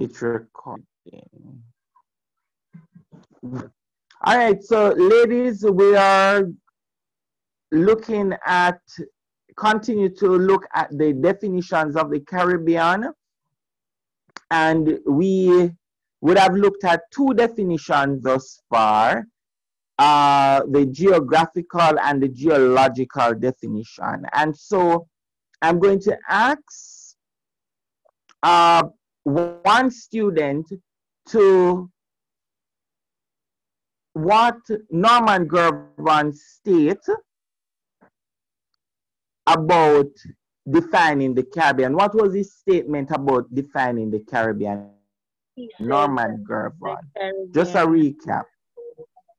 It's recording. All right, so ladies, we are looking at, continue to look at the definitions of the Caribbean. And we would have looked at two definitions thus far, uh, the geographical and the geological definition. And so I'm going to ask uh, one student to what Norman Girvan states about defining the Caribbean. What was his statement about defining the Caribbean? Norman Girvan. Just a recap.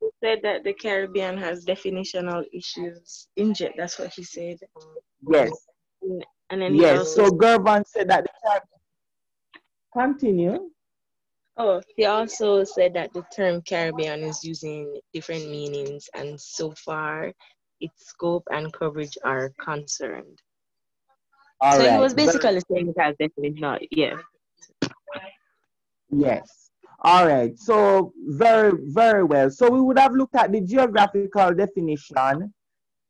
He said that the Caribbean has definitional issues. Inject, that's what he said. Yes. And then yes, so Girvan said that the Caribbean. Continue. Oh, he also said that the term Caribbean is using different meanings, and so far, its scope and coverage are concerned. All so right. he was basically saying it has definitely not, yeah. Yes. All right. So very, very well. So we would have looked at the geographical definition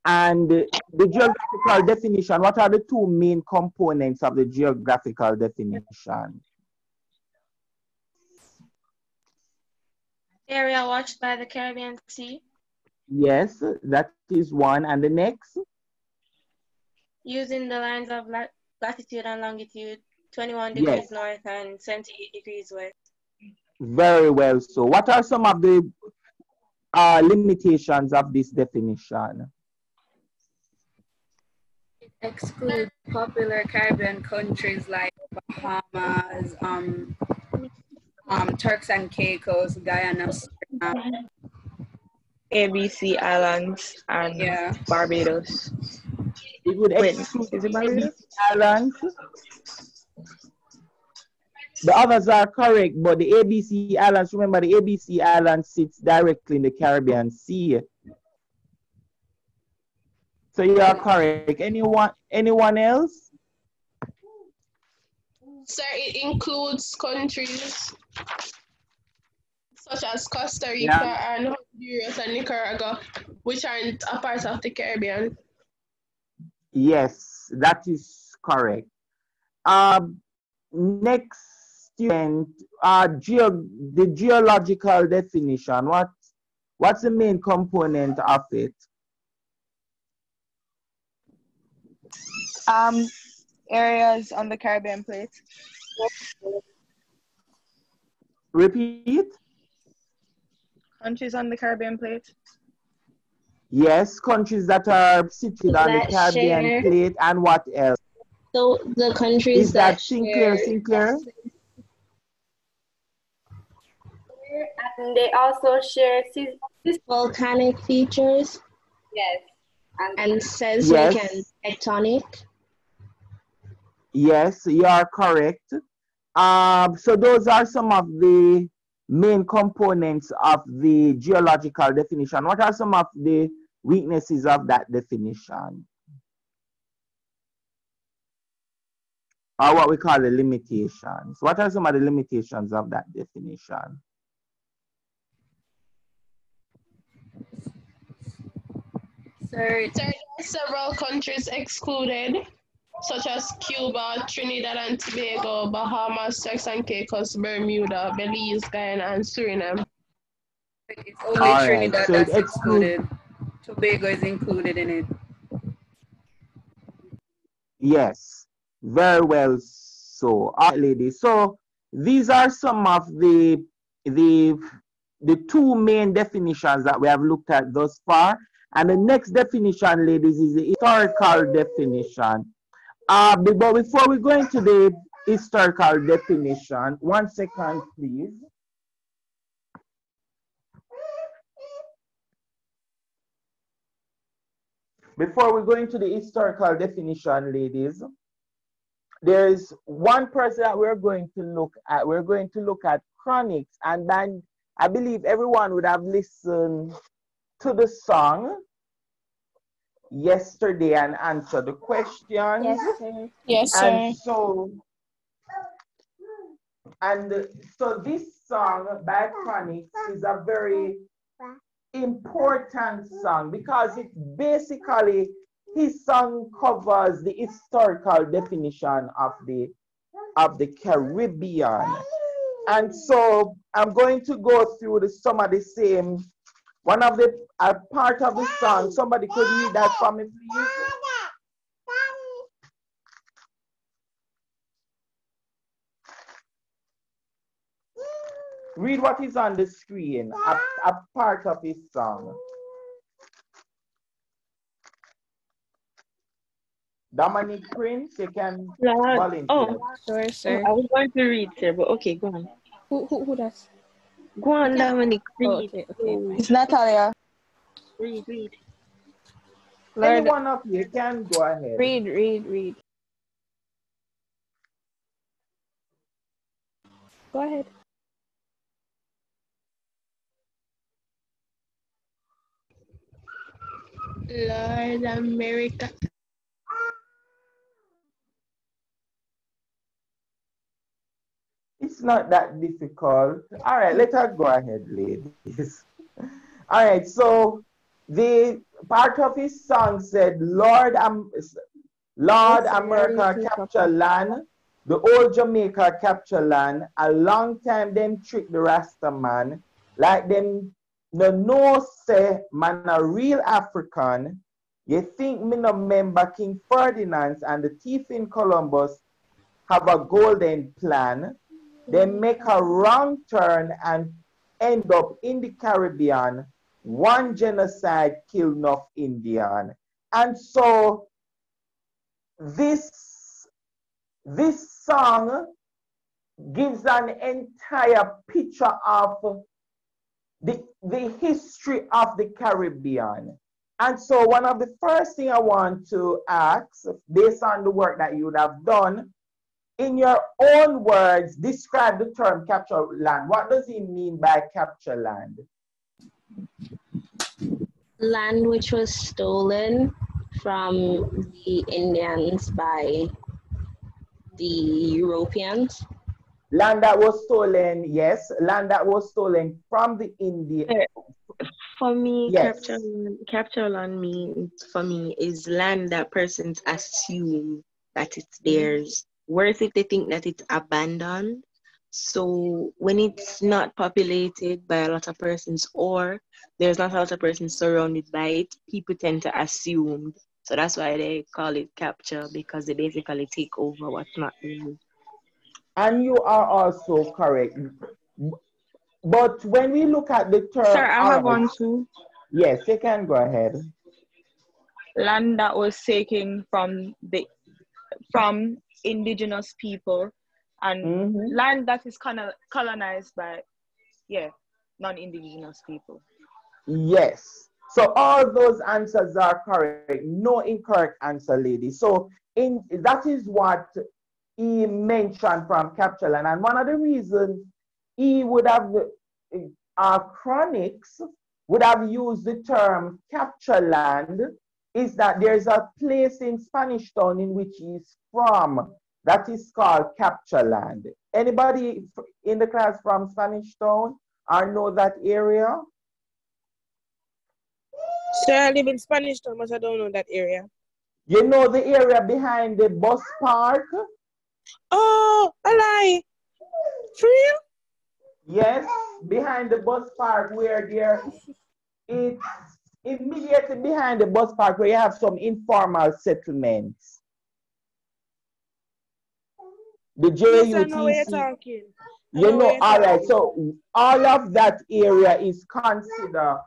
and the geographical definition. What are the two main components of the geographical definition? Area watched by the Caribbean Sea. Yes, that is one. And the next? Using the lines of lat latitude and longitude, 21 degrees Yes. north and 78 degrees west. Very well. So what are some of the uh, limitations of this definition? exclude popular Caribbean countries like Bahamas, um, um, Turks and Caicos, Guyana, Suriname. ABC Islands and Yeah. Barbados. It would Wait, is it Barbados? Islands. The others are correct, but the ABC Islands, remember the ABC Islands sits directly in the Caribbean Sea. So you are correct. Anyone anyone else? Sir, it includes countries such as Costa Rica Yeah. and Honduras and Nicaragua, which aren't a part of the Caribbean. Yes, that is correct. Um, next student, uh, geo the geological definition. What what's the main component of it? Um, areas on the Caribbean plate. Repeat. Countries on the Caribbean plate. Yes, countries that are situated on the Caribbean share- plate, and what else? So the countries Is that that Sinclair? share- Sinclair? And they also share sis- sis- volcanic features yes. And, and seismic Yes. and tectonic. Yes, you are correct. Um, so those are some of the main components of the geological definition. What are some of the weaknesses of that definition? Or what we call the limitations. What are some of the limitations of that definition? Sir, there are several countries excluded, such as Cuba, Trinidad and Tobago, Bahamas, Turks and Caicos, Bermuda, Belize, Guyana, and Suriname. it's only All right, Trinidad so that's it exclude- excluded. Tobago is included in it. Yes, very well so. All right, ladies. So these are some of the the the two main definitions that we have looked at thus far. And the next definition, ladies, is the historical definition. Uh, but before we go into the historical definition, one second, please. Before we go into the historical definition, ladies, there is one person that we're going to look at. We're going to look at Chronixx, and then I believe everyone would have listened to the song yesterday and answer the questions. Yes, sir. Yes, sir. And so and so this song by Chronixx is a very important song because it basically his song covers the historical definition of the of the Caribbean. And so I'm going to go through the, some of the same, one of the uh, part of the song. Somebody could read that for me, please. Read what is on the screen, a, a part of his song. Dominic Prince, you can Lord. volunteer. Oh, Sorry, sir. I was going to read, sir, but okay, go on. Who, who, who does? Go on, Dominic. Oh, Read. okay, okay. It's Natalia. Read, read. Any Lord, one of you can go ahead. read, read, read. Go ahead. Lord America. It's not that difficult. All right, let us go ahead, ladies. All right, so the part of his song said, Lord, um, Lord America capture land, the old Jamaica capture land. A long time them trick the Rasta man, like them no know say man a real African. You think me no member King Ferdinand and the thief in Columbus have a golden plan. They make a wrong turn and end up in the Caribbean. One genocide killed enough Indian. And so this, this song gives an entire picture of the, the history of the Caribbean. And so one of the first thing I want to ask, based on the work that you would have done, in your own words, describe the term capture land. What does it mean by capture land? Land which was stolen from the Indians by the Europeans. Land that was stolen, yes. Land that was stolen from the Indians. Uh, for me, Yes. capture capture land means for me is land that persons assume that it's theirs. Whereas if they think that it's abandoned, so when it's not populated by a lot of persons or there's not a lot of persons surrounded by it, people tend to assume. So that's why they call it capture because they basically take over what's not theirs. And you are also correct. But when we look at the term. Sir, I have Alright. one too. Yes, you can go ahead. Land that was taken from the from indigenous people and Mhm. land that is kind of colonized by yeah, non-indigenous people. Yes. So all those answers are correct. No incorrect answer, lady. So in that is what he mentioned from capture land. And one of the reasons he would have our Chronixx would have used the term capture land is that there's a place in Spanish Town in which he's from that is called capture land. Anybody in the class from Spanish Town or know that area? Sir, I live in Spanish Town, but I don't know that area. You know the area behind the bus park? Oh, a lie. For real? Yes, behind the bus park where there it's immediately behind the bus park where you have some informal settlements. The Yes, know you're JUTC. talking. You know know, all right. So all of that area is considered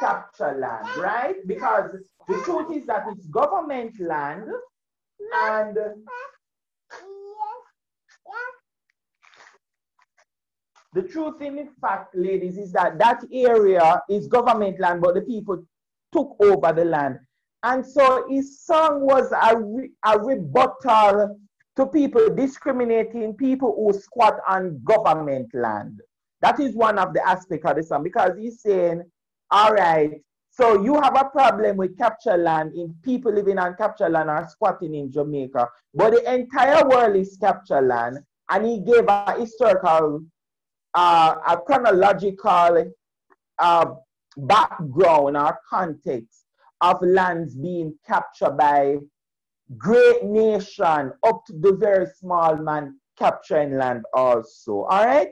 capture land, right? Because the truth is that it's government land and the truth in fact, ladies, is that that area is government land, but the people took over the land. And so his song was a, re- a rebuttal to people discriminating people who squat on government land. That is one of the aspects of the song because he's saying, all right, so you have a problem with capture land in people living on capture land are squatting in Jamaica, but the entire world is capture land. and he gave a historical, uh, a chronological uh, background or context of lands being captured by great nation up to the very small man capturing land also. All right.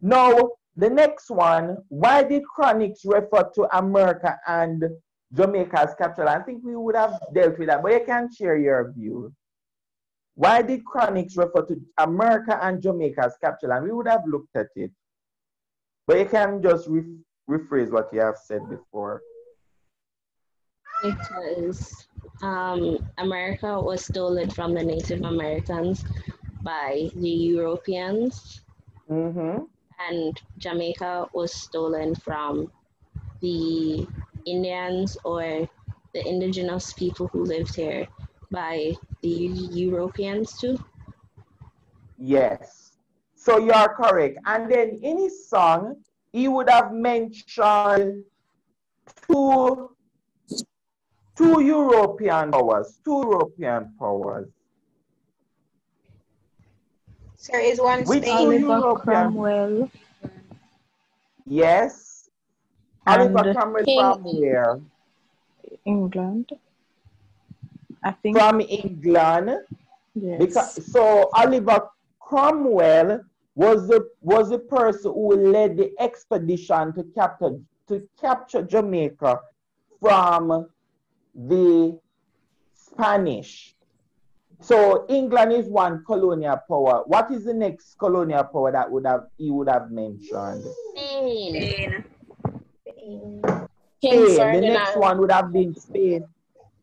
Now, the next one, why did Chronixx refer to America and Jamaica as capture land? I think we would have dealt with that, but you can share your view. Why did Chronixx refer to America and Jamaica as capture land? We would have looked at it. But you can just re rephrase what you have said before. Because um, America was stolen from the Native Americans by the Europeans, Mm-hmm. and Jamaica was stolen from the Indians or the indigenous people who lived here by the Europeans too. Yes. So you are correct. And then any song, he would have mentioned two, two European powers, two European powers. Sir, is one Which Spain? two Oliver European? Cromwell Yes. Oliver and Cromwell King- from where? England. I think From England. yes. Because so Oliver Cromwell was the was the person who led the expedition to capture to capture Jamaica from the Spanish. So England is one colonial power. What is the next colonial power that would have he would have mentioned? Spain. Spain. King Spain. The next one would have been Spain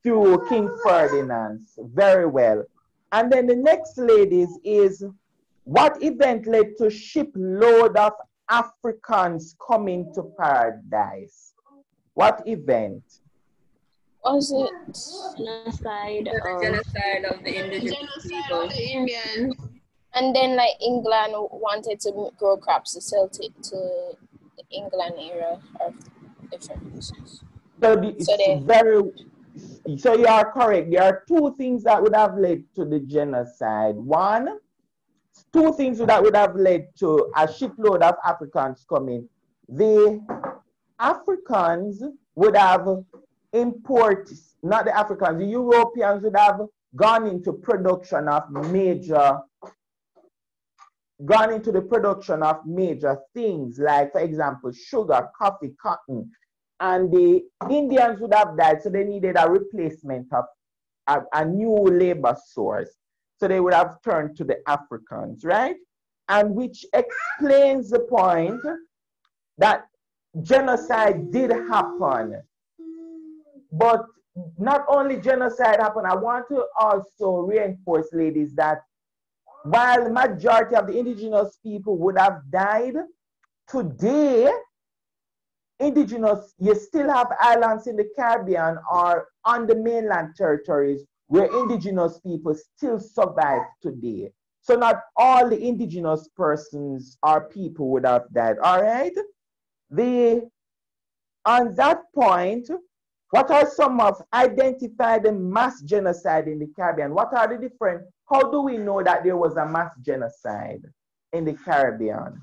through King Ferdinand. Very well. And then the next, ladies, is what event led to shipload of Africans coming to paradise? What event? Was it? Genocide The of genocide of the indigenous Genocide people. of the Indians. And then like England wanted to grow crops to sell to, to the England era of different reasons. So the, So they- very so you are correct. There are two things that would have led to the genocide. One, two things that would have led to a shipload of Africans coming. The Africans would have imported, not the Africans, the Europeans would have gone into production of major gone into the production of major things like for example sugar coffee cotton and the Indians would have died, so they needed a replacement of a, a new labor source. So they would have turned to the Africans, right? And which explains the point that genocide did happen. But not only genocide happened, I want to also reinforce, ladies, that while the majority of the indigenous people would have died, today indigenous, you still have islands in the Caribbean or on the mainland territories where indigenous people still survive today. So not all the indigenous persons or people have died. All right. The on that point, what are some of identified mass genocide in the Caribbean? What are the different? How do we know that there was a mass genocide in the Caribbean?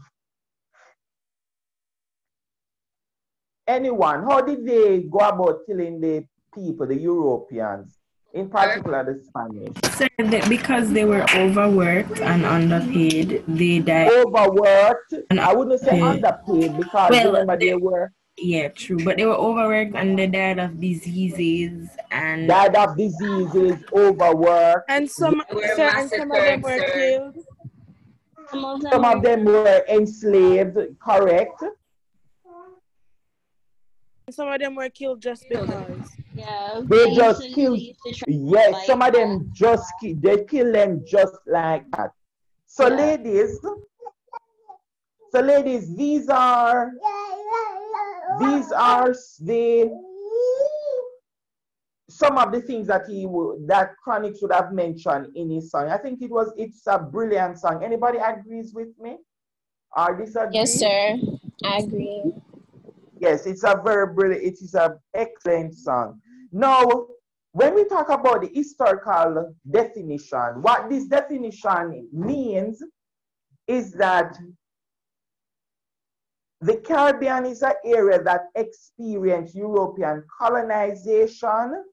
anyone, how did they go about killing the people, the Europeans, in particular the Spanish? So they, because they were overworked and underpaid, they died. Overworked, And I wouldn't say underpaid. underpaid because Well, remember they- they were Yeah, true. But they were overworked and they died of diseases and died of diseases, overworked. And some, They sir, and some of them were killed. Some of them Some of were them were enslaved, correct? Some of them were killed just because. Yeah. They just basically killed- used to try to Yes, fight some of back. them just ki- they kill them just like that. So, Yeah. ladies, so ladies, these are these are the some of the things that he would that Chronixx would have mentioned in his song. I think it was it's a brilliant song. Anybody agrees with me? Or disagree? Yes, sir. I agree. Yes, it's a very brilliant, it is an excellent song. Now, when we talk about the historical definition, what this definition means is that the Caribbean is an area that experienced European colonization,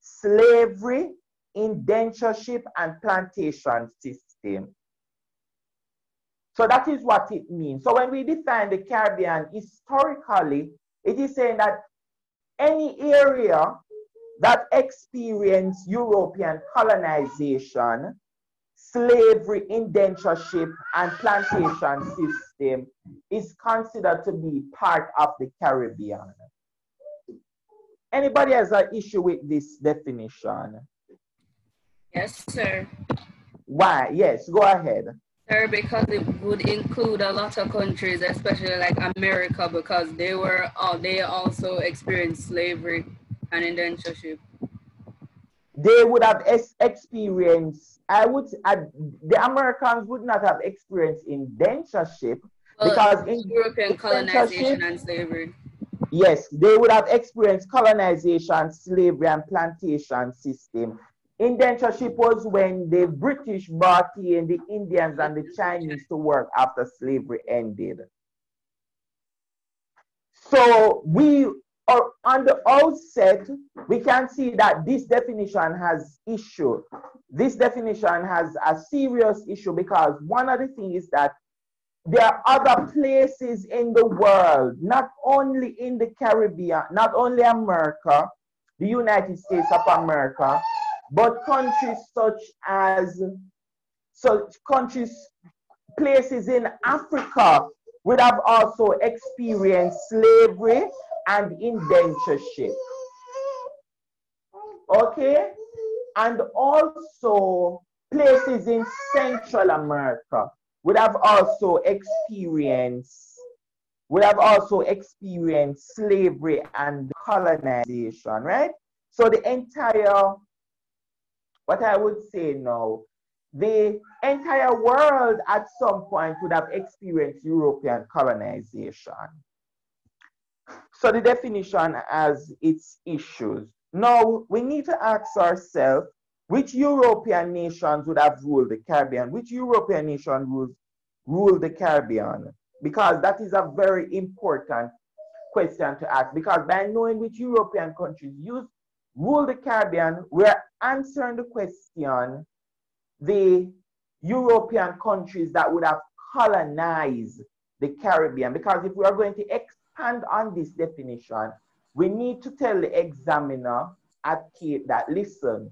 slavery, indentureship, and plantation system. So that is what it means. So when we define the Caribbean historically, it is saying that any area that experienced European colonization, slavery, indentureship, and plantation system is considered to be part of the Caribbean. Anybody has an issue with this definition? Yes, sir. Why? Yes, go ahead. Sir, because it would include a lot of countries, especially like America, because they were uh, they also experienced slavery and indentureship. They would have ex- experienced, I would, the Americans would not have experienced indentureship Well, because in European colonization and slavery. Yes, they would have experienced colonization, slavery, and plantation system. Indentureship was when the British brought in the Indians and the Chinese to work after slavery ended. So we are on the outset, we can see that this definition has issue. This definition has a serious issue because one of the things is that there are other places in the world, not only in the Caribbean, not only America, the United States of America, but countries such as such countries, places in Africa would have also experienced slavery and indentureship. Okay? And also places in Central America would have also experienced would have also experienced slavery and colonization, right? So the entire, what I would say now, the entire world at some point would have experienced European colonization. So the definition has its issues. Now we need to ask ourselves which European nations would have ruled the Caribbean? Which European nation ruled, ruled the Caribbean? Because that is a very important question to ask. Because by knowing which European countries use rule the Caribbean, we're answering the question the European countries that would have colonized the Caribbean. Because if we are going to expand on this definition, we need to tell the examiner at CAPE that listen,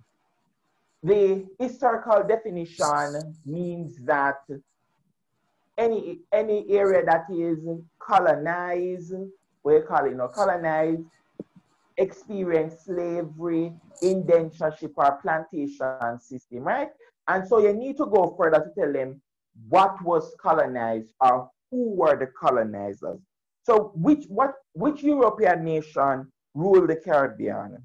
the historical definition means that any any area that is colonized, we call it colonized, experience slavery, indentureship, or plantation system, right? And so you need to go further to tell them what was colonized or who were the colonizers. So which what which European nation ruled the Caribbean?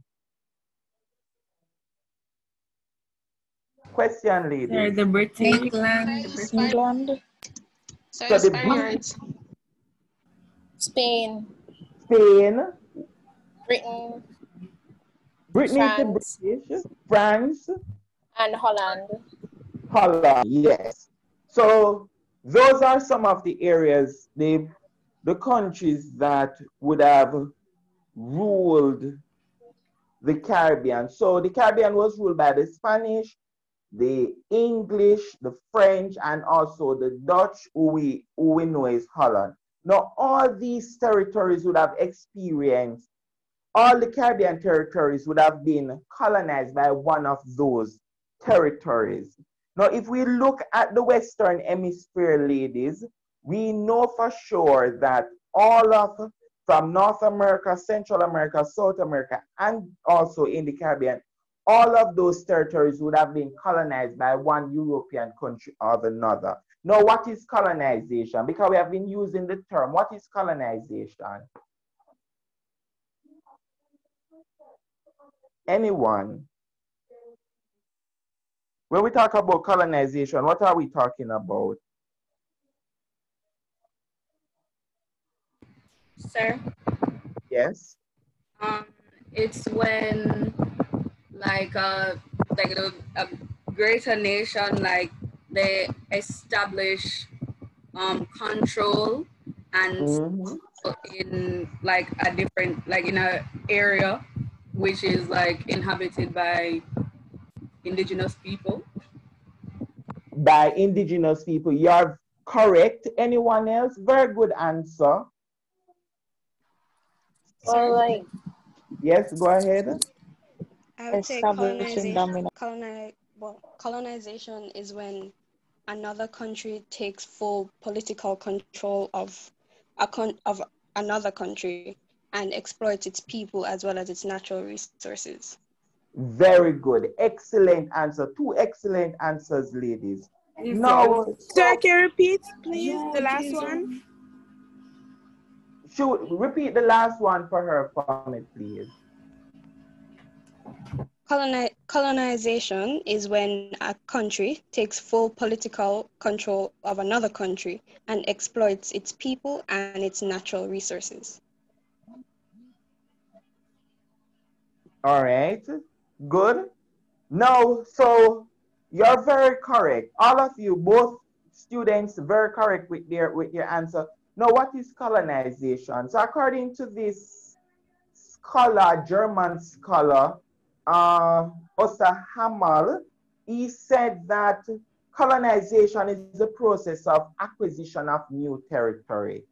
Question, ladies. Sorry, the British. England. England. So Sorry, the Spaniards. Spain, Spain, Britain, Britain is the France. British, France, and Holland. Holland, yes. So those are some of the areas, the, the countries that would have ruled the Caribbean. So the Caribbean was ruled by the Spanish, the English, the French, and also the Dutch, who we, who we know is Holland. Now, all these territories would have experienced, all the Caribbean territories would have been colonized by one of those territories. Now, if we look at the Western Hemisphere, ladies, we know for sure that all of from North America, Central America, South America, and also in the Caribbean, all of those territories would have been colonized by one European country or another. Now, what is colonization? Because we have been using the term. What is colonization? Anyone? When we talk about colonization, what are we talking about? Sir, Yes. um, it's when like uh like a, a greater nation like they establish um, control and Mhm. in like a different like in a area which is like inhabited by indigenous people By indigenous people. You're correct. Anyone else? Very good answer. Well, like Yes, go ahead. I would say colonization, dominance. coloni- well, colonization is when another country takes full political control of a con- of another country and exploits its people as well as its natural resources. Very good. Excellent answer. Two excellent answers, ladies. Now, Sir, can you repeat, please, the last one? Should repeat the last one for her for me, please. Coloni- colonization is when a country takes full political control of another country and exploits its people and its natural resources. All right, good. No, so you're very correct. All of you, both students, very correct with their with your answer. Now, what is colonization? So, according to this scholar, German scholar, uh, Osa Hamal, he said that colonization is the process of acquisition of new territory.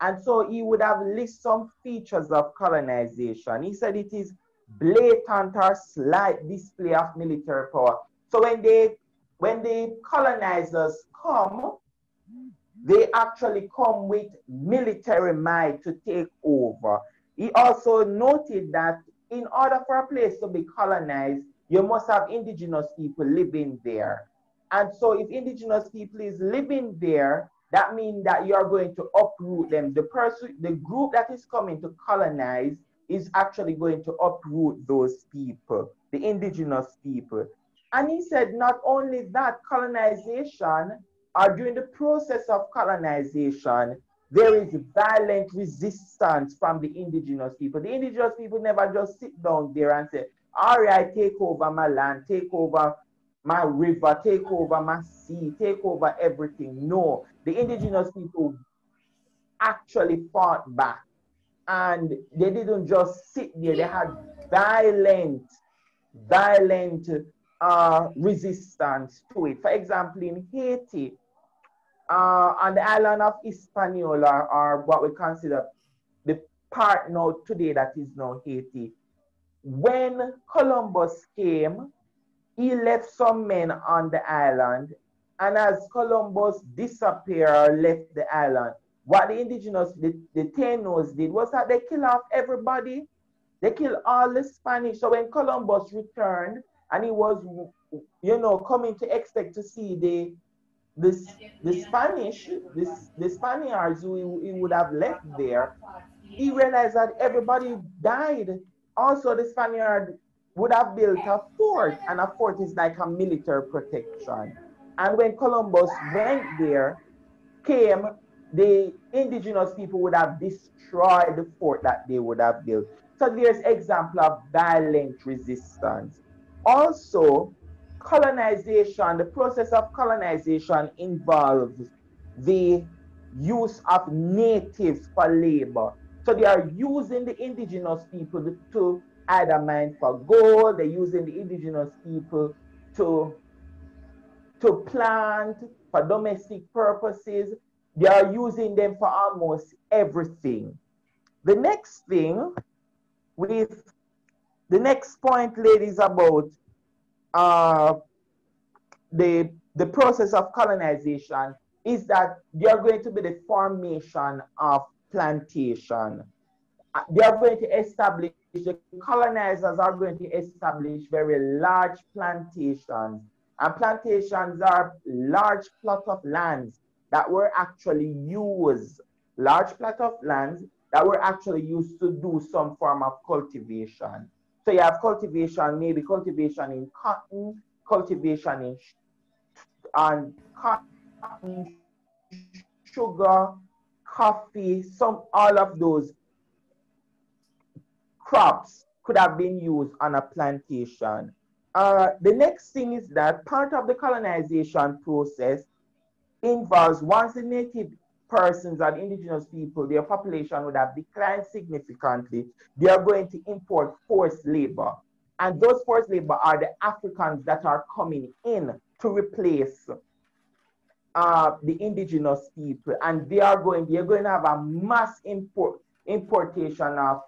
And so he would have listed some features of colonization. He said it is blatant or slight display of military power. So when they when the colonizers come, they actually come with military might to take over. He also noted that in order for a place to be colonized, you must have indigenous people living there. And so if indigenous people is living there, that means that you are going to uproot them. The person, the group that is coming to colonize is actually going to uproot those people, the indigenous people. And he said, not only that, colonization, or during the process of colonization, there is violent resistance from the indigenous people. The indigenous people never just sit down there and say, all right, take over my land, take over my river, take over my sea, take over everything. No, the indigenous people actually fought back and they didn't just sit there, they had violent, violent uh, resistance to it. For example, in Haiti, uh, on the island of Hispaniola, or what we consider the part now today that is now Haiti, when Columbus came, he left some men on the island, and as Columbus disappeared, left the island, what the indigenous, the, the Tainos did was that they killed off everybody. They killed all the Spanish. So when Columbus returned, and he was, you know, coming to expect to see the the, the Spanish, the, the Spaniards who he would have left there, he realized that everybody died. Also, the Spaniard would have built a fort, and a fort is like a military protection. And when Columbus went there, came, the indigenous people would have destroyed the fort that they would have built. So there's example of violent resistance. Also, colonization, the process of colonization involves the use of natives for labor. So they are using the indigenous people to, either mine for gold, they're using the indigenous people to, to plant for domestic purposes. They are using them for almost everything. The next thing with the next point, ladies, about uh, the, the process of colonization is that there are going to be the formation of plantation. Uh, They are going to establish, the colonizers are going to establish very large plantations. And plantations are large plot of lands that were actually used, large plot of lands that were actually used to do some form of cultivation. So you have cultivation, maybe cultivation in cotton, cultivation in on cotton, sugar, coffee, some all of those crops could have been used on a plantation. Uh, the next thing is that part of the colonization process involves once the native persons and indigenous people, their population would have declined significantly, they are going to import forced labor. And those forced labor are the Africans that are coming in to replace uh, the indigenous people. And they are going, they're going to have a mass import, importation of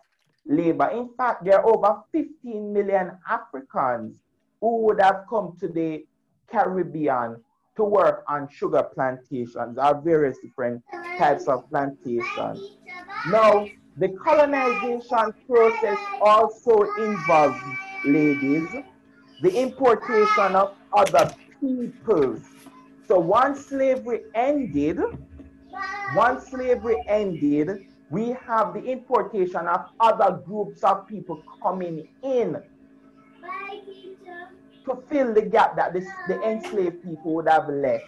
labor. In fact, there are over 15 million Africans who would have come to the Caribbean to work on sugar plantations or various different types of plantations. Now, the colonization process also involves, ladies, the importation of other peoples. So once slavery ended, once slavery ended, we have the importation of other groups of people coming in to fill the gap that the, the enslaved people would have left.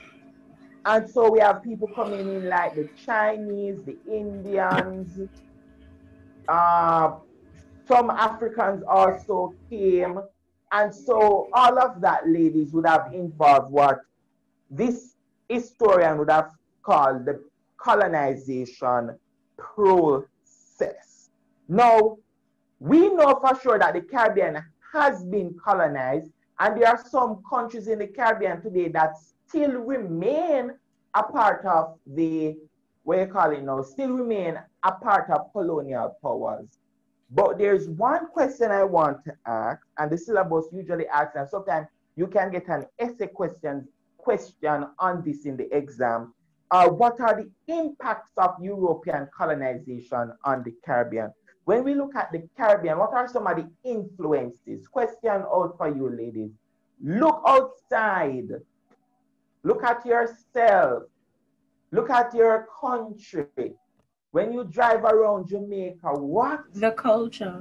And so we have people coming in like the Chinese, the Indians, uh, some Africans also came. And so all of that, ladies, would have involved what this historian would have called the colonization process. Now, we know for sure that the Caribbean has been colonized and there are some countries in the Caribbean today that still remain a part of the, what you call it now, still remain a part of colonial powers. But there's one question I want to ask, and the syllabus usually asks, and sometimes you can get an essay question, question on this in the exam. Uh, what are the impacts of European colonization on the Caribbean? When we look at the Caribbean, what are some of the influences? Question out for you, ladies. Look outside. Look at yourself. Look at your country. When you drive around Jamaica, what? The culture.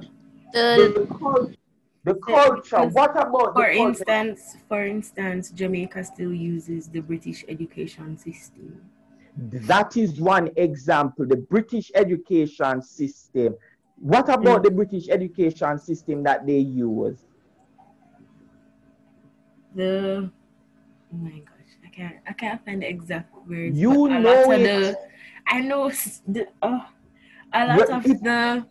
The, the, culture. The culture. What about for the instance, for instance, Jamaica still uses the British education system. That is one example, the British education system. What about Mm. the British education system that they use? The oh my gosh, I can't I can't find the exact words. You know it. the I know the oh a lot of it- the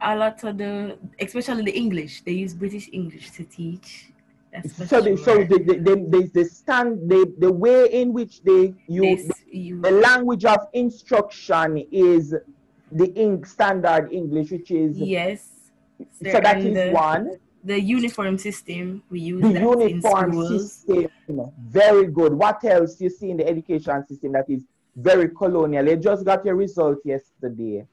a lot of the especially the English they use British English to teach. So, the, so the, the, the, the, stand, the, the way in which they use This you the language of instruction is the ink standard English, which is yes. so that is the, one. The uniform system we use The uniform system, very good. What else you see in the education system that is very colonial? You just got your result yesterday.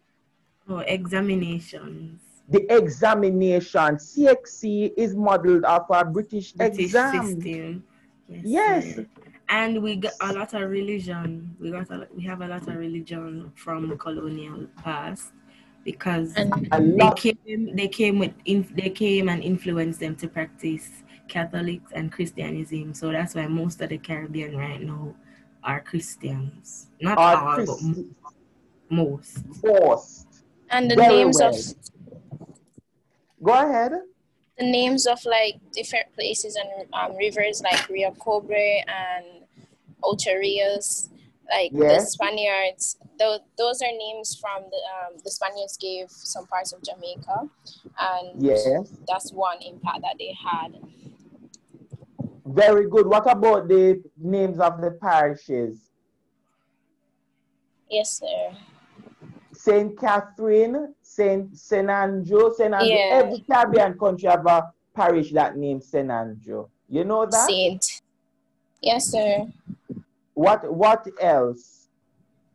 Oh, examinations. The examination, CXC is modeled after a British, British exam. system. Yes. Yes. Sir. And we got a lot of religion. We got a, we have a lot of religion from colonial past because A they came they came with inf- they came and influenced them to practice Catholics and Christianism. So that's why most of the Caribbean right now are Christians. Not Are all, but Christ- m- most. Forced. And the Very names well. of Go ahead. the names of like different places and um, rivers like Rio Cobre and Ocho Rios, like the Spaniards. Those, those are names from the um, the Spaniards gave some parts of Jamaica, and Yes. that's one impact that they had. Very good. What about the names of the parishes? Yes, sir. Saint Catherine, Saint Saint Andrew, Saint Andrew. Yeah. Every Caribbean country have a parish that named Saint Andrew. You know that? Saint. Yes, sir. What what else?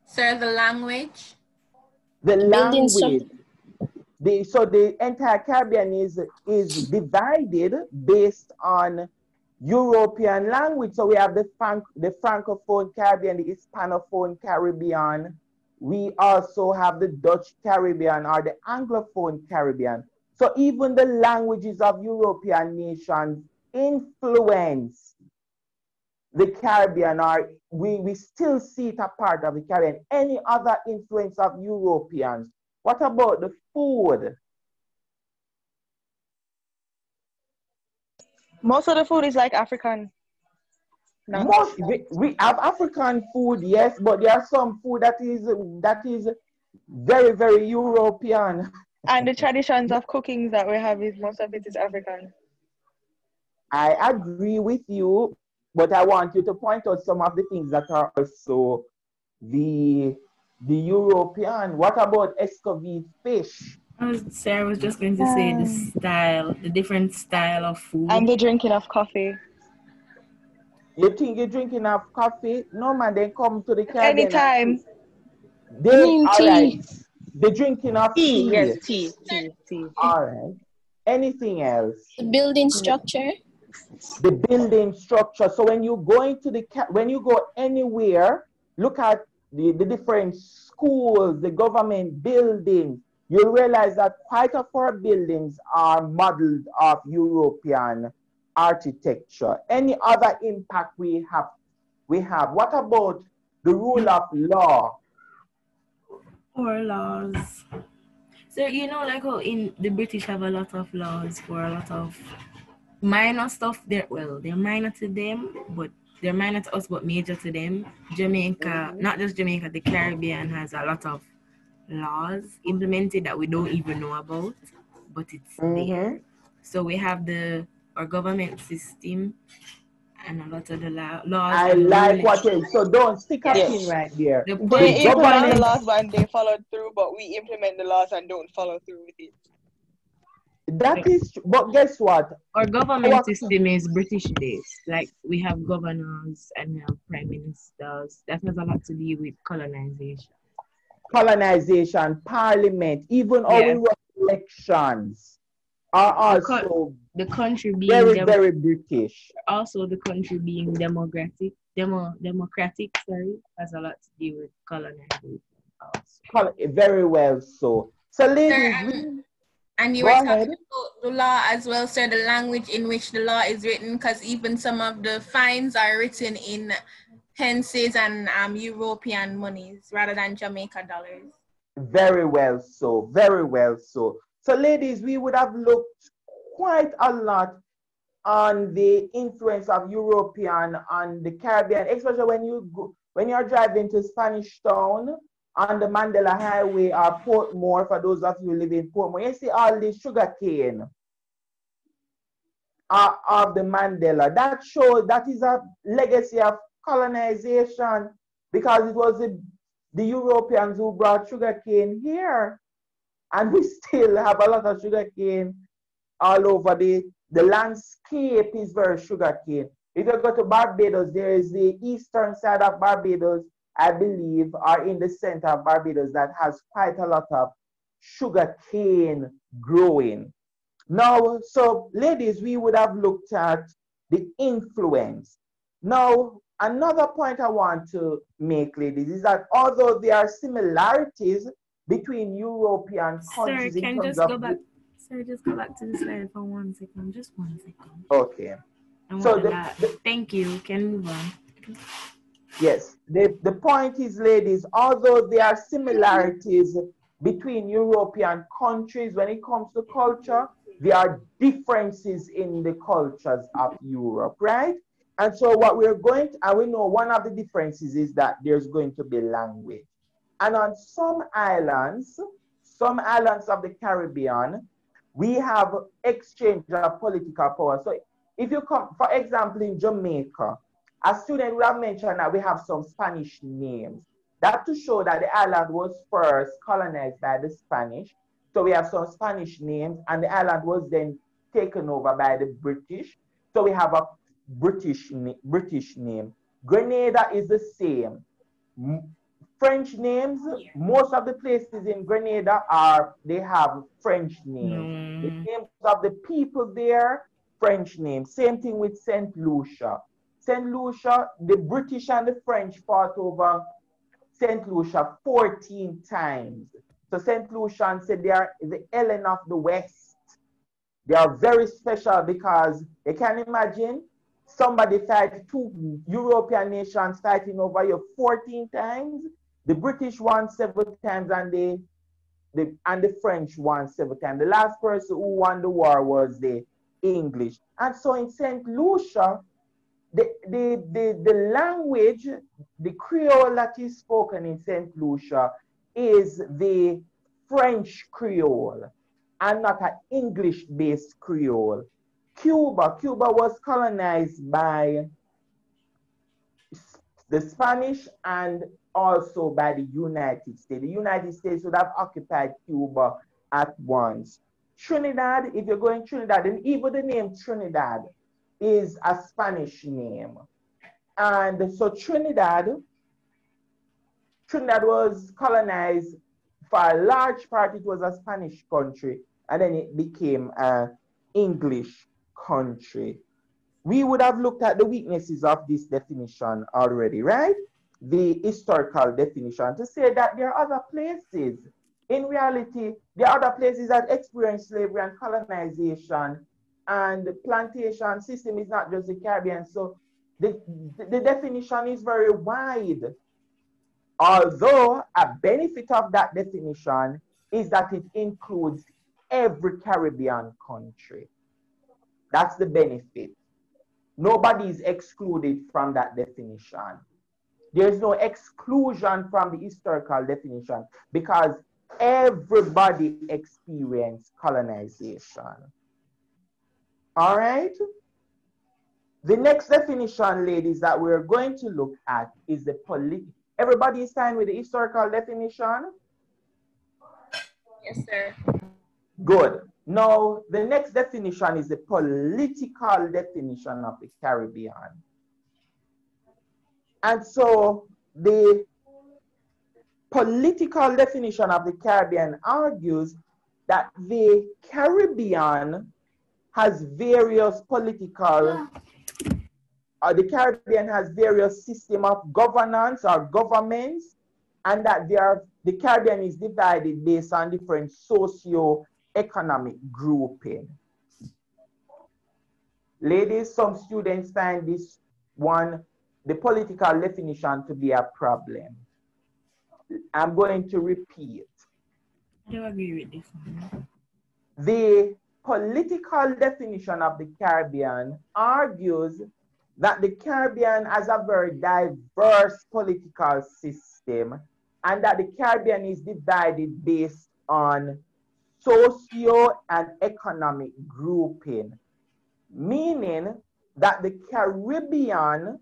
Sir, the language? The language. The, so the entire Caribbean is is divided based on European language. So we have the Franc the Francophone Caribbean, the Hispanophone Caribbean. We also have the Dutch Caribbean or the Anglophone Caribbean. So even the languages of European nations influence the Caribbean, or we, we still see it a part of the Caribbean. Any other influence of Europeans? What about the food? Most of the food is like African. Most we, we have African food, yes, but there are some food that is that is very very European. And the traditions of cooking that we have is most of it is African. I agree with you, but I want you to point out some of the things that are also the the European. What about escovitch fish? I was, Sarah was just going to say the um, style, the different style of food. And the drinking of coffee. You think you're drinking of coffee? No man, they come to the Caribbean. Anytime. They Green all tea. right. They drinking of Tea, tea. yes, tea, tea, tea. All right. Anything else? The building structure. The building structure. So when you go into the when you go anywhere, look at the, the different schools, the government buildings. You'll realize that quite a few buildings are modeled of European architecture. Any other impact we have? We have. What about the rule of law? Or laws. So you know, like how in the British have a lot of laws for a lot of minor stuff. They're well, they're minor to them, but they're minor to us, but major to them. Jamaica, mm-hmm. not just Jamaica, the Caribbean has a lot of laws implemented that we don't even know about, but it's there. Mm-hmm. So we have the our government system and a lot of the la- laws. I like rulings. what you so don't stick up Yes. in right there. The The They implement the government- laws and they follow through, but we implement the laws and don't follow through with it. That is, tr- but guess what? Our government Our- system is British based. Like we have governors and we have prime ministers. That has a lot to do with colonization. colonization, parliament, even our Yes. elections are The co- also The country being very, dem- very British. also the country being democratic, demo democratic, sorry, has a lot to do with colonization. Col- Very well so. So, ladies, Sir, we- and, you Go were ahead. about the law as well, sir, the language in which the law is written, because even some of the fines are written in pences and um, European monies rather than Jamaica dollars. very well so, very well so. So, ladies, we would have looked quite a lot on the influence of European on the Caribbean, especially when you go, when you're driving to Spanish Town on the Mandela Highway or Portmore. For those of you who live in Portmore, you see all the sugar cane uh, of the Mandela. That shows that is a legacy of colonization because it was the, the Europeans who brought sugar cane here. And we still have a lot of sugar cane all over the, the landscape is very sugar cane. If you go to Barbados, there is the eastern side of Barbados, I believe, are in the center of Barbados that has quite a lot of sugar cane growing. Now, so ladies, we would have looked at the influence. Now, another point I want to make, ladies, is that although there are similarities between European countries in can terms just go back. Sir, just go back to the slide for one second. Just one second. okay. So the- that. Thank you. Can move on. Yes, the, the point is, ladies, although there are similarities between European countries when it comes to culture, there are differences in the cultures of Europe, right? And so what we're going to, and we know one of the differences is that there's going to be language. And on some islands, some islands of the Caribbean, we have exchange of political power. So if you come, for example, in Jamaica, a student would have mentioned that we have some Spanish names. That to show that the island was first colonized by the Spanish. So we have some Spanish names, and the island was then taken over by the British. So we have a British British name. Grenada is the same. French names, most of the places in Grenada are they have French names. Mm. The names of the people there, French names. Same thing with Saint Lucia. Saint Lucia, the British and the French fought over Saint Lucia 14 times. So Saint Lucian said they are the Helen of the West. They are very special because they can imagine somebody fight two European nations fighting over you 14 times. The British won several times and the, the and the French won several times. The last person who won the war was the English. And so in St. Lucia, the, the, the, language, the Creole that is spoken in St. Lucia is the French Creole and not an English-based Creole. Cuba, Cuba was colonized by the Spanish and also by the United States. The United States would have occupied Cuba at once. Trinidad, if you're going Trinidad, and even the name Trinidad is a Spanish name. And so Trinidad, Trinidad was colonized for a large part, it was a Spanish country, and then it became an English country. We would have looked at the weaknesses of this definition already, right? The historical definition to say that there are other places. In reality, there are other places that experience slavery and colonization and the plantation system is not just the Caribbean. So the, the definition is very wide. Although a benefit of that definition is that it includes every Caribbean country. That's the benefit. Nobody is excluded from that definition. There's no exclusion from the historical definition because everybody experienced colonization. All right? The next definition, ladies, that we're going to look at is the political. Everybody is fine with the historical definition? Yes, sir. Good. Now, the next definition is the political definition of the Caribbean. And so the political definition of the Caribbean argues that the Caribbean has various political, uh, the Caribbean has various system of governance or governments, and that they are, the Caribbean is divided based on different socio-economic grouping. Ladies, some students find this one, the political definition to be a problem. I'm going to repeat. I don't agree with this one. The political definition of the Caribbean argues that the Caribbean has a very diverse political system and that the Caribbean is divided based on socio and economic grouping, meaning that the Caribbean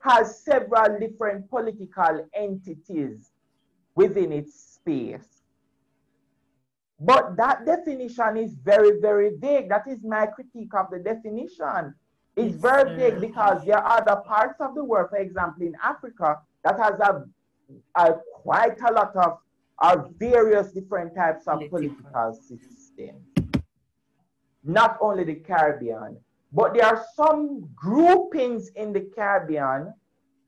has several different political entities within its space. But that definition is very, very vague. That is my critique of the definition. It's very vague because there are other parts of the world, for example, in Africa, that has a, a quite a lot of are various different types of political systems. Not only the Caribbean, but there are some groupings in the Caribbean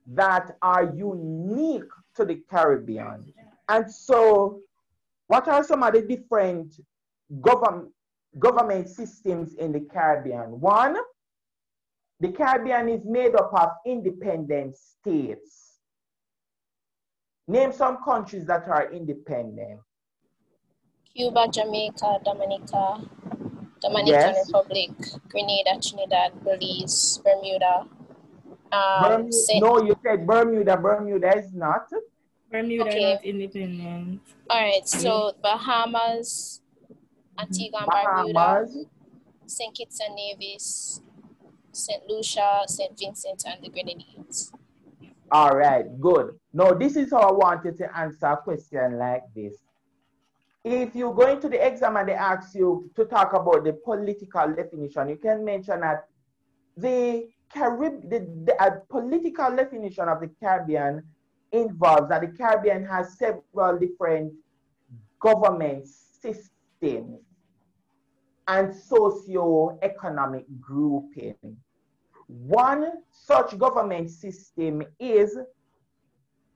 that are unique to the Caribbean. And so what are some of the different government, government systems in the Caribbean? One, the Caribbean is made up of independent states. Name some countries that are independent. Cuba, Jamaica, Dominica, Dominican Yes. Republic, Grenada, Trinidad, Belize, Bermuda. Um, Bermuda, no, you said Bermuda. Bermuda is not. Bermuda Okay. not independent. All right, so Bahamas, Antigua and Barbuda, St. Kitts and Nevis, St. Lucia, St. Vincent, and the Grenadines. All right, good. Now, this is how I wanted to answer a question like this. If you go into the exam and they ask you to talk about the political definition, you can mention that the Carib, the, the uh, political definition of the Caribbean involves that the Caribbean has several different government systems and socio-economic grouping. One such government system is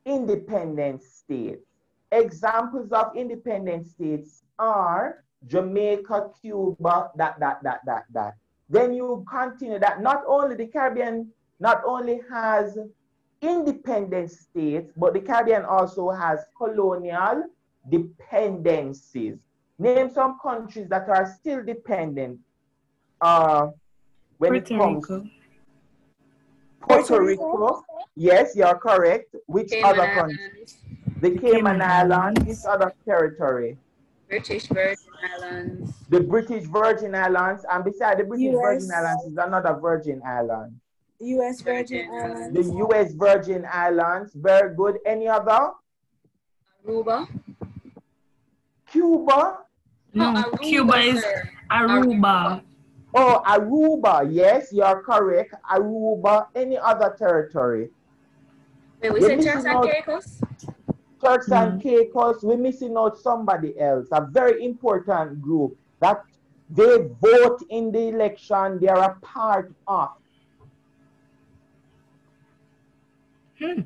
independent states. Examples of independent states are Jamaica, Cuba, that, that, that, that, that. Then you continue that not only the Caribbean not only has independent states, but the Caribbean also has colonial dependencies. Name some countries that are still dependent uh, when Puerto it comes Rico. Puerto Rico. Yes, you're correct. Which Cayman other country? Islands, The Cayman Islands. This other territory. British Virgin Islands, The British Virgin Islands. And beside the British US. Virgin Islands is another Virgin Island. U.S. Virgin Virgin Islands. The U.S. Virgin Islands. Very good. Any other? Aruba. Cuba. No, hmm, Aruba, Cuba is sir. Aruba. Oh, Aruba. Yes, you're correct. Aruba. Any other territory? Wait, we You're said missing Turks and Caicos? Turks and hmm. Caicos, we're missing out somebody else, a very important group that they vote in the election, they are a part of. Hmm.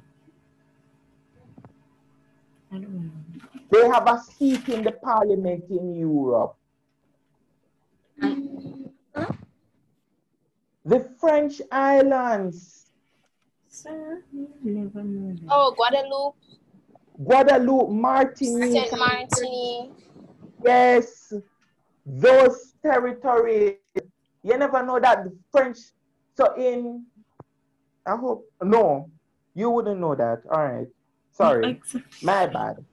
I don't know. They have a seat in the parliament in Europe. The French islands, Sir, never know that. Oh, Guadeloupe, Guadeloupe, Martinique, Saint Martin. yes, those territories. You never know that the French, so in, I hope, no, you wouldn't know that. All right, sorry. My bad.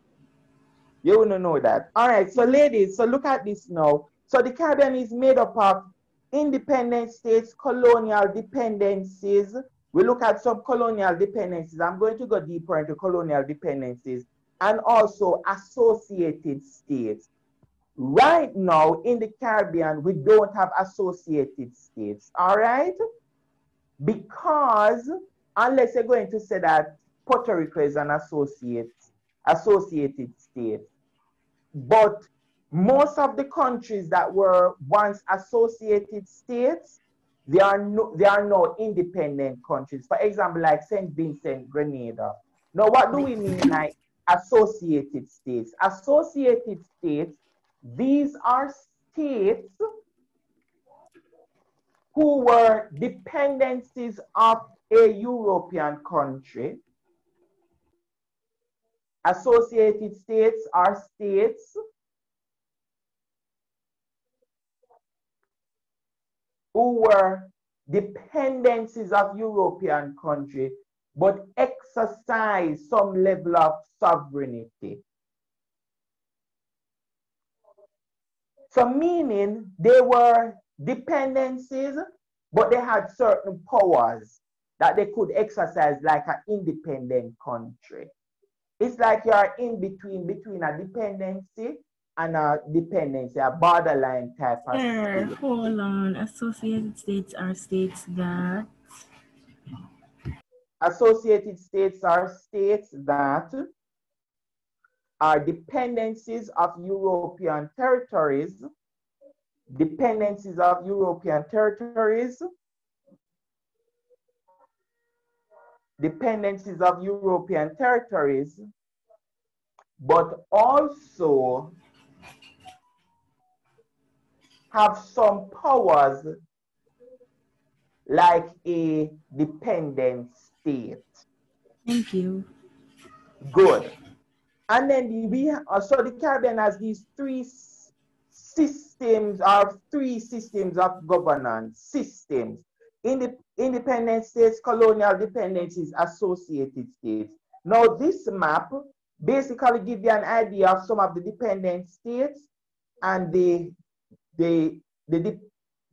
You wouldn't know that. All right, so ladies, so look at this now. So the Caribbean is made up of independent states, colonial dependencies. We look at some colonial dependencies. I'm going to go deeper into colonial dependencies and also associated states. Right now in the Caribbean, we don't have associated states, all right? Because unless you're going to say that Puerto Rico is an associate, associated state, but most of the countries that were once associated states, they are no, they are now independent countries. For example, like Saint Vincent, Grenada. Now, what do we mean like associated states? Associated states, these are states who were dependencies of a European country. Associated states are states who were dependencies of European country, but exercise some level of sovereignty. So meaning they were dependencies, but they had certain powers that they could exercise like an independent country. It's like you are in between between a dependency and a dependency, a borderline type of Sir, state. hold on. Associated states are states that Associated states are states that are dependencies of European territories, dependencies of European territories, dependencies of European territories, but also have some powers like a dependent state. Thank you. Good. And then the, we uh, so the Caribbean has these three systems or three systems of governance systems. Inde- independent states, colonial dependencies, associated states. Now this map basically gives you an idea of some of the dependent states and the the the,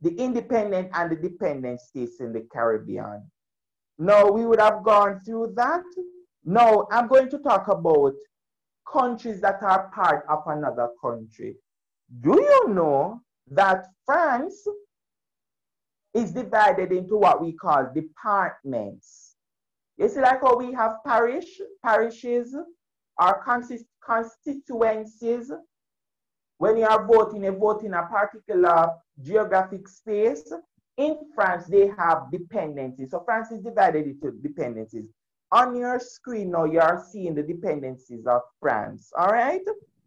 the independent and the dependent states in the Caribbean. Now we would have gone through that. Now I'm going to talk about countries that are part of another country. Do you know that France is divided into what we call departments? You see, like how we have parish, parishes, or consist, constituencies. When you are voting, you vote in a particular geographic space. In France, they have dependencies. So France is divided into dependencies. On your screen now, you are seeing the dependencies of France. All right?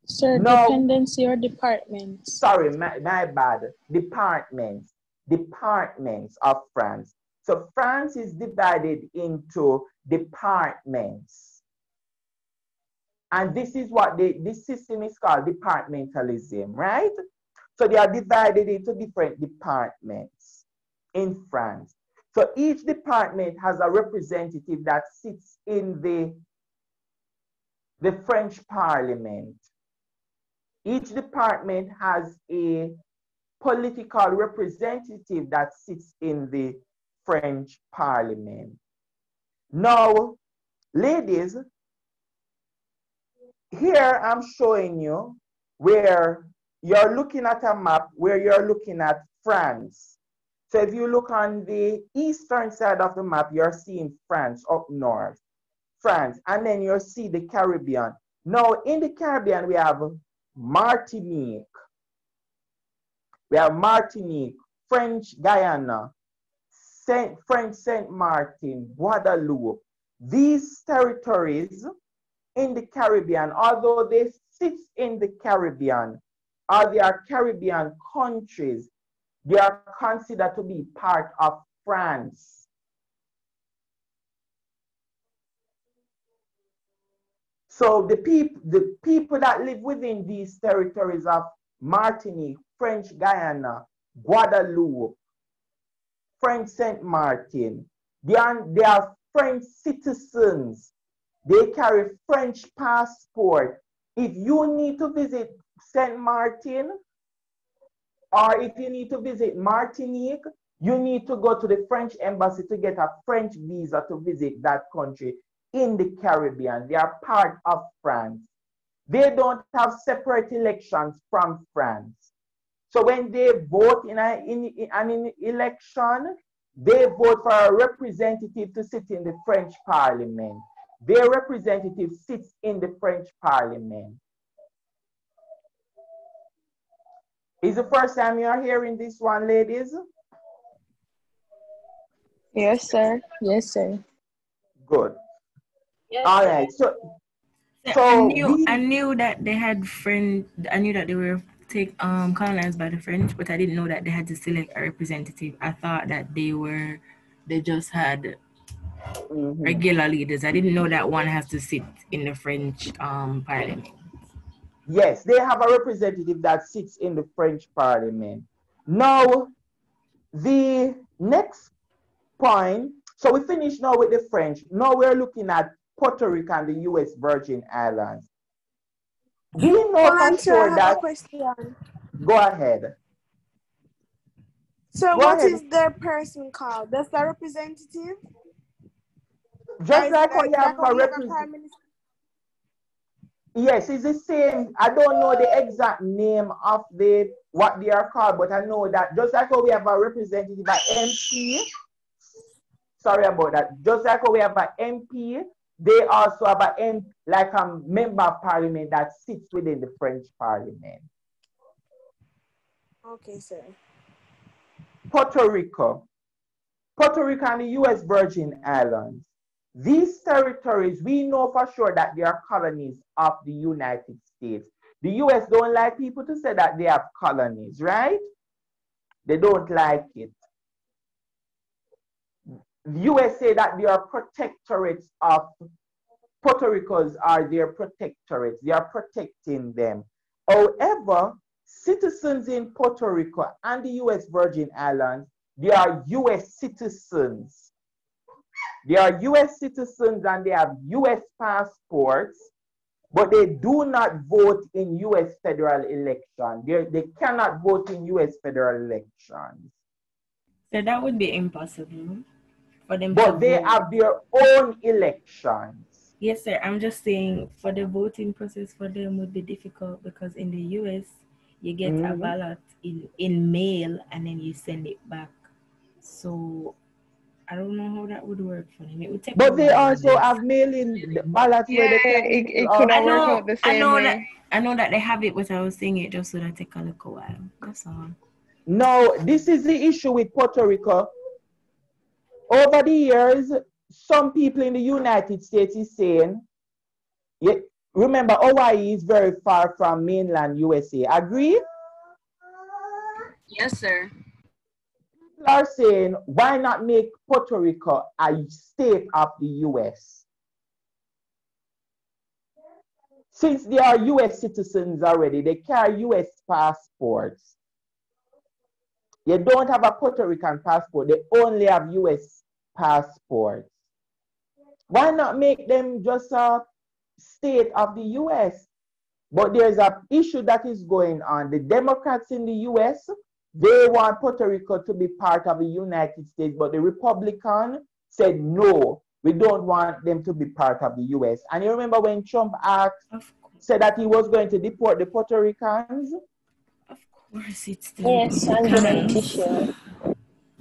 Sir, Now- dependency or departments? Sorry, my, my bad. Departments. Departments of France. So France is divided into departments. And this is what the, this system is called departmentalism, right? So they are divided into different departments in France. So each department has a representative that sits in the, the French parliament. Each department has a political representative that sits in the French parliament. Now, ladies, here I'm showing you where you're looking at a map where you're looking at France. So if you look on the eastern side of the map, you're seeing France up north, France, and then you'll see the Caribbean. Now in the Caribbean, we have Martinique, we have Martinique, French Guiana, Saint, French Saint Martin, Guadeloupe. These territories in the Caribbean, although they sit in the Caribbean, or they are Caribbean countries, they are considered to be part of France. So the people, the people that live within these territories of Martinique, French Guiana, Guadeloupe, French Saint Martin, they are, they are French citizens. They carry French passport. If you need to visit Saint Martin, or if you need to visit Martinique, you need to go to the French embassy to get a French visa to visit that country in the Caribbean. They are part of France. They don't have separate elections from France. So when they vote in, a, in, in an election, they vote for a representative to sit in the French parliament. Their representative sits in the French parliament. Is the first time you are hearing this one, ladies? Yes, sir. Yes, sir. Good. Yes, All sir. right. So, So so I knew we- I knew that they had French. I knew that they were take um colonized by the French, but I didn't know that they had to select a representative. I thought that they were they just had Mhm. regular leaders. I didn't know that one has to sit in the French um parliament. Yes, they have a representative that sits in the French parliament. Now, the next point, so we finished now with the French. Now we're looking at Puerto Rico and the US Virgin Islands. We know Hold for on. I have that, question. go ahead. So, Go what ahead. is their person called? That's the representative? Just like how you have a we have a representative. Yes, it's the same. I don't know the exact name of the what they are called, but I know that just like how we have a representative, an MP. Sorry about that. Just like how we have an MP, they also have an M, like a member of parliament that sits within the French parliament. Okay, sir. Puerto Rico. Puerto Rico and the US Virgin Islands. These territories, we know for sure that they are colonies of the United States. The US don't like people to say that they have colonies, right? They don't like it. The US say that they are protectorates of Puerto Ricans are their protectorates. They are protecting them. However, citizens in Puerto Rico and the US Virgin Islands, they are US citizens. They are US citizens and they have US passports, but they do not vote in US federal elections. They, they cannot vote in US federal elections. So that would be impossible for them to But they vote. have their own elections. Yes, sir. I'm just saying for the voting process for them would be difficult because in the US you get a Mhm. ballot in, in mail and then you send it back. So I don't know how that would work for them. It would take But they also guess. have mail-in ballots where they Yeah, can it, it couldn't I work know, out the I same know that. I know that they have it, but I was saying it just so that take a little while. That's all. No, this is the issue with Puerto Rico. Over the years, some people in the United States is saying, yeah, remember, Hawaii is very far from mainland USA. Agree? Yes, sir. People are saying, why not make Puerto Rico a state of the US? Since they are US citizens already, they carry US passports. they don't have a Puerto Rican passport. They only have US passports. Why not make them just a state of the US? But there's a issue that is going on. The Democrats in the US, they want Puerto Rico to be part of the United States, but the Republican said no, we don't want them to be part of the US. And you remember when Trump asked, said that he was going to deport the Puerto Ricans? Of course, it's the Yes, I'm sure.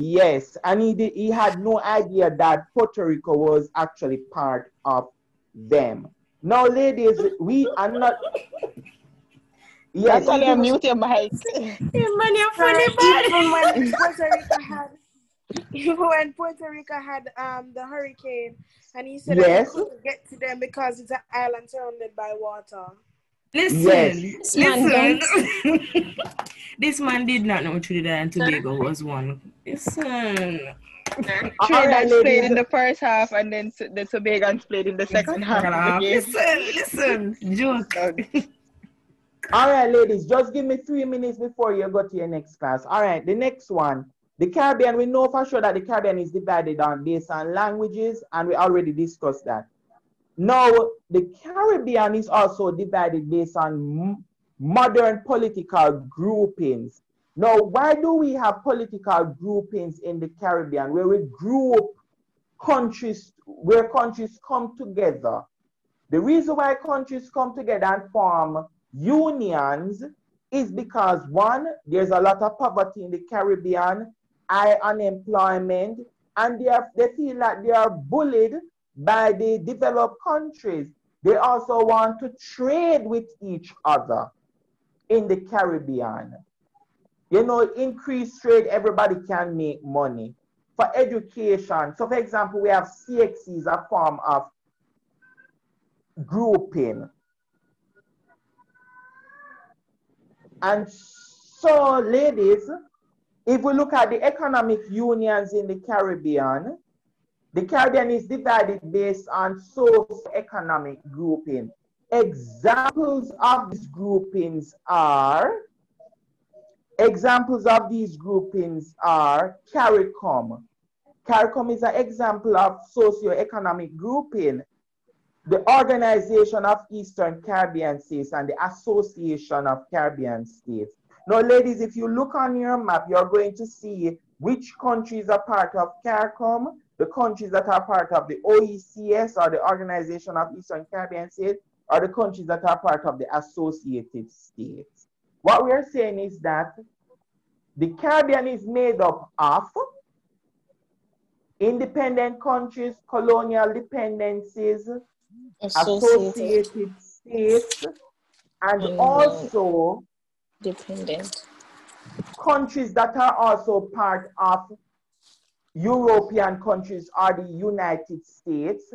Yes, and he did, he had no idea that Puerto Rico was actually part of them. Now, ladies, we are not. Yes, Natalia, mute your mic. Man, you're funny, Even when Puerto Rico had, even when Puerto Rico had um the hurricane, and he said that Yes. he couldn't get to them because it's an island surrounded by water. Listen, Yes. listen. this man did not know Trinidad and Tobago was one. Listen. All Trinidad played in the first half, and then the Tobagans played in the second half. of the. Listen, listen, joke. All right, ladies, just give me three minutes before you go to your next class. All right, the next one. The Caribbean, we know for sure that the Caribbean is divided on based on languages, and we already discussed that. Now, the Caribbean is also divided based on modern political groupings. Now, why do we have political groupings in the Caribbean where we group countries, where countries come together? The reason why countries come together and form unions is because one, there's a lot of poverty in the Caribbean, high unemployment, and they, are, they feel like they are bullied by the developed countries. They also want to trade with each other in the Caribbean. You know, increased trade, everybody can make money. For education, so for example, we have CXCs, a form of grouping. And so, ladies, if we look at the economic unions in the Caribbean, the Caribbean is divided based on socio-economic grouping. Examples of these groupings are, examples of these groupings are CARICOM. CARICOM is an example of socio-economic grouping. The Organization of Eastern Caribbean States and the Association of Caribbean States. Now, ladies, if you look on your map, you're going to see which countries are part of CARICOM, the countries that are part of the OECS or the Organization of Eastern Caribbean States, or the countries that are part of the Associated States. What we are saying is that the Caribbean is made up of independent countries, colonial dependencies, Associated. associated states, and And, uh, also Dependent. countries that are also part of European countries or the United States.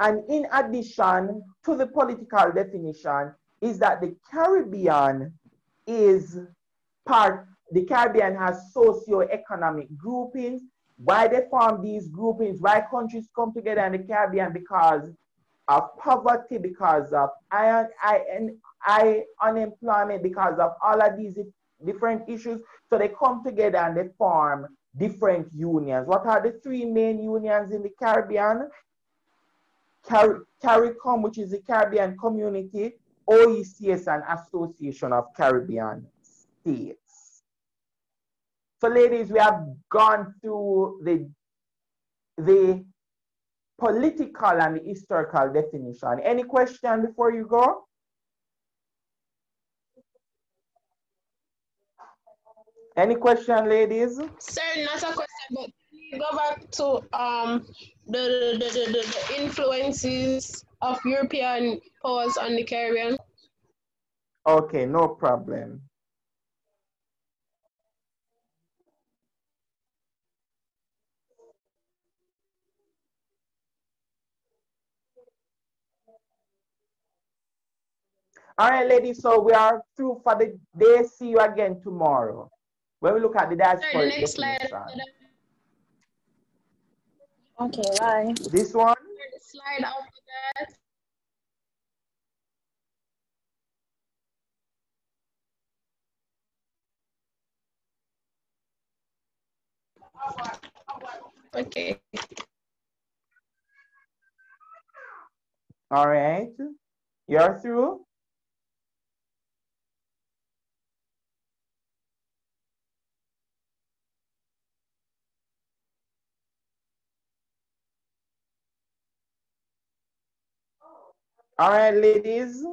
And in addition to the political definition, is that the Caribbean is part, the Caribbean has socio-economic groupings. Why they form these groupings, why countries come together in the Caribbean because of poverty, because of I, high, I, unemployment, because of all of these different issues. So they come together and they form different unions. What are the three main unions in the Caribbean? Car- CARICOM, which is the Caribbean Community, OECS, and Association of Caribbean States. So, ladies, we have gone through the, the political and the historical definition. Any question before you go? Any question, ladies? Sir, not a question, but go back to um the the, the, the, the influences of European powers on the Caribbean. Okay, no problem. All right, ladies, so we are through for the day. See you again tomorrow. When we look at the Sir, the next slide. definition. Okay, bye. This one? The slide after that. Okay. All right. You're through? All right, ladies.